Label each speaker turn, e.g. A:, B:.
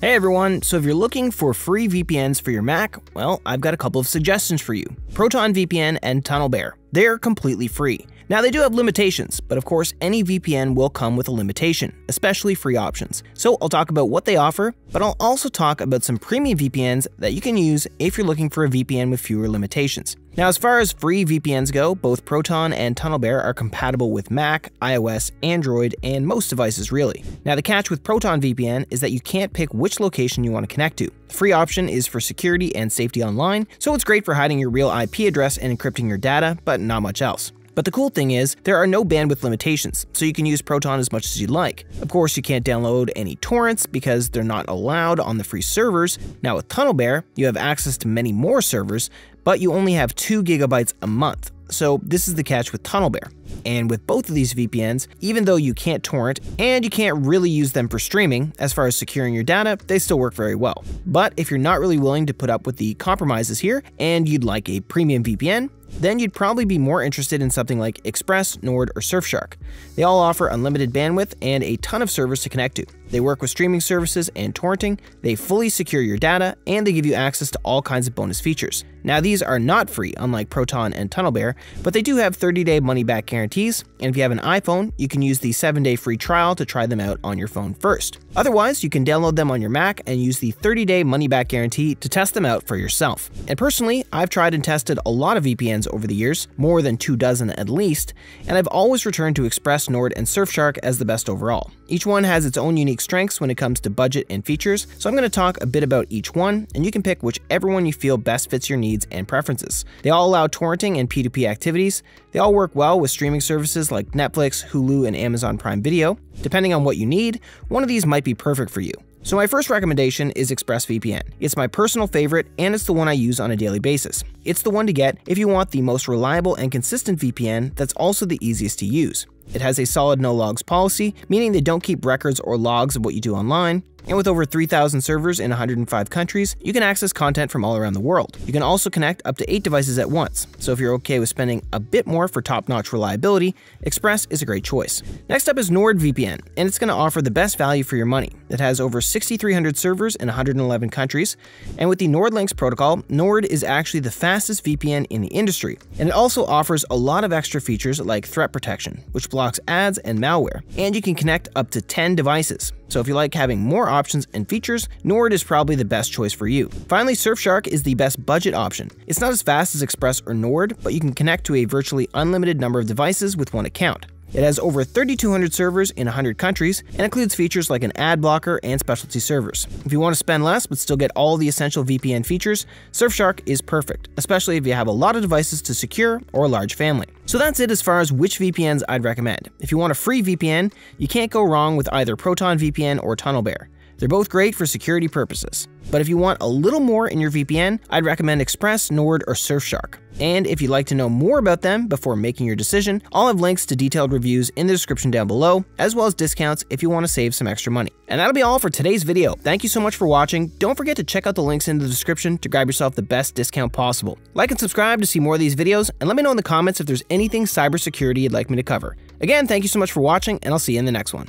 A: Hey everyone, so if you're looking for free VPNs for your Mac, well, I've got a couple of suggestions for you. Proton VPN and TunnelBear. They're completely free. Now, they do have limitations, but of course, any VPN will come with a limitation, especially free options. So, I'll talk about what they offer, but I'll also talk about some premium VPNs that you can use if you're looking for a VPN with fewer limitations. Now, as far as free VPNs go, both Proton and TunnelBear are compatible with Mac, iOS, Android, and most devices really. Now, the catch with Proton VPN is that you can't pick which location you want to connect to. The free option is for security and safety online, so it's great for hiding your real IP address and encrypting your data, but not much else. But the cool thing is, there are no bandwidth limitations, so you can use Proton as much as you'd like. Of course, you can't download any torrents because they're not allowed on the free servers. Now with TunnelBear, you have access to many more servers, but you only have 2 gigabytes a month. So this is the catch with TunnelBear. And with both of these VPNs, even though you can't torrent and you can't really use them for streaming, as far as securing your data, they still work very well. But if you're not really willing to put up with the compromises here and you'd like a premium VPN, then you'd probably be more interested in something like Express, Nord, or Surfshark. They all offer unlimited bandwidth and a ton of servers to connect to. They work with streaming services and torrenting, they fully secure your data, and they give you access to all kinds of bonus features. Now, these are not free, unlike Proton and TunnelBear, but they do have 30 day money back guarantees, and if you have an iPhone, you can use the 7 day free trial to try them out on your phone first. Otherwise, you can download them on your Mac and use the 30 day money back guarantee to test them out for yourself. And personally, I've tried and tested a lot of VPNs over the years, more than two dozen at least, and I've always returned to Express, Nord, and Surfshark as the best overall. Each one has its own unique strengths when it comes to budget and features, so I'm going to talk a bit about each one, and you can pick whichever one you feel best fits your needs and preferences. They all allow torrenting and P2P activities. They all work well with streaming services like Netflix, Hulu, and Amazon Prime Video. Depending on what you need, one of these might be perfect for you. So my first recommendation is ExpressVPN. It's my personal favorite and it's the one I use on a daily basis. It's the one to get if you want the most reliable and consistent VPN that's also the easiest to use. It has a solid no logs policy, meaning they don't keep records or logs of what you do online. And with over 3,000 servers in 105 countries, you can access content from all around the world. You can also connect up to 8 devices at once, so if you're okay with spending a bit more for top-notch reliability, Express is a great choice. Next up is NordVPN, and it's going to offer the best value for your money. It has over 6,300 servers in 111 countries, and with the NordLynx protocol, Nord is actually the fastest VPN in the industry, and it also offers a lot of extra features like threat protection, which blocks ads and malware, and you can connect up to 10 devices. So if you like having more options and features, Nord is probably the best choice for you. Finally, Surfshark is the best budget option. It's not as fast as Express or Nord, but you can connect to a virtually unlimited number of devices with one account. It has over 3,200 servers in 100 countries and includes features like an ad blocker and specialty servers. If you want to spend less but still get all the essential VPN features, Surfshark is perfect, especially if you have a lot of devices to secure or a large family. So that's it as far as which VPNs I'd recommend. If you want a free VPN, you can't go wrong with either Proton VPN or TunnelBear. They're both great for security purposes. But if you want a little more in your VPN, I'd recommend Express, Nord, or Surfshark. And if you'd like to know more about them before making your decision, I'll have links to detailed reviews in the description down below, as well as discounts if you want to save some extra money. And that'll be all for today's video. Thank you so much for watching. Don't forget to check out the links in the description to grab yourself the best discount possible. Like and subscribe to see more of these videos, and let me know in the comments if there's anything cybersecurity you'd like me to cover. Again, thank you so much for watching, and I'll see you in the next one.